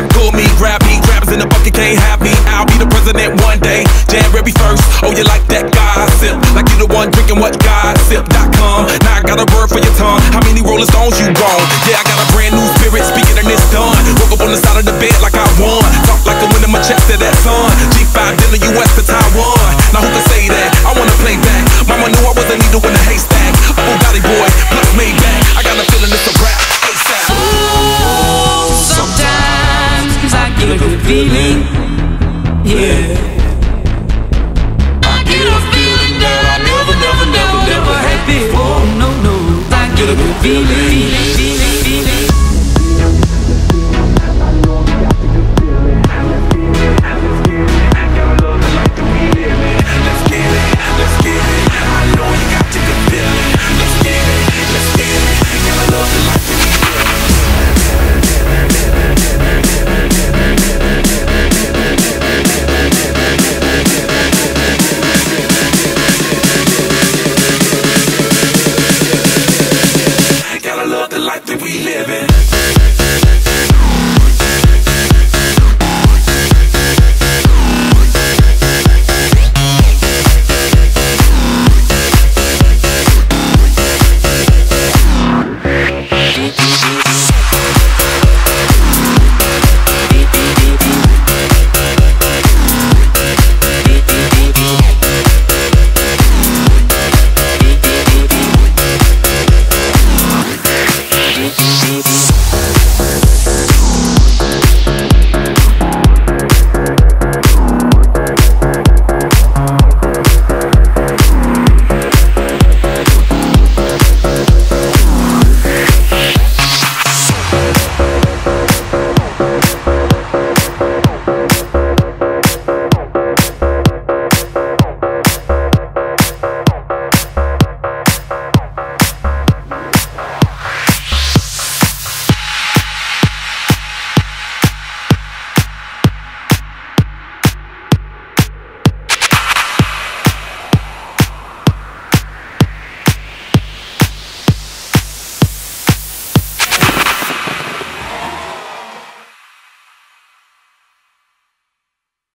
plan. Pull me, grab me, grabs in the bucket, can't have me. I'll be the president one day. January 1st. Oh, you like that gossip? Like you the one drinking what gossip.com. Now I got a word for your tongue. How many Rolling Stones you grown? Yeah, I got a brand new spirit speaking and it's done. Woke up on the side of the bed like I won. Talk like I'm winning my chest to that sun. G5 dinner, US to Taiwan. A good feeling, yeah.